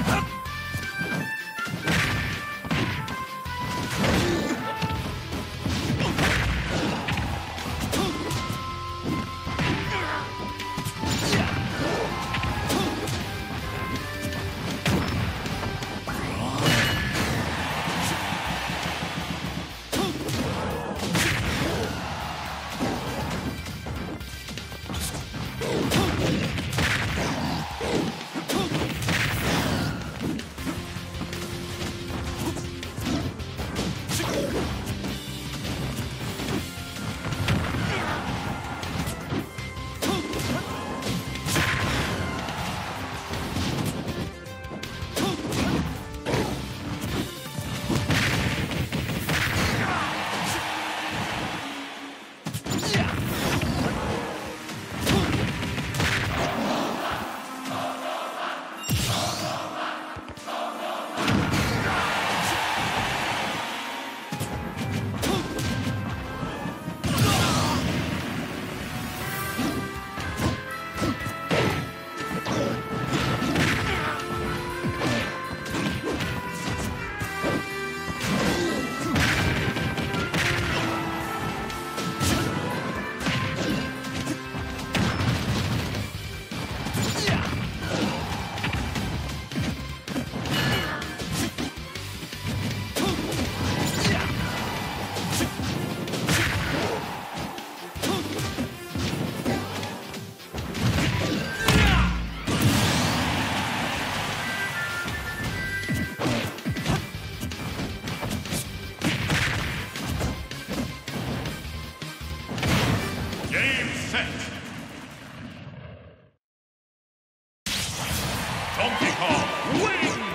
Ah! Game set. Donkey Kong wins!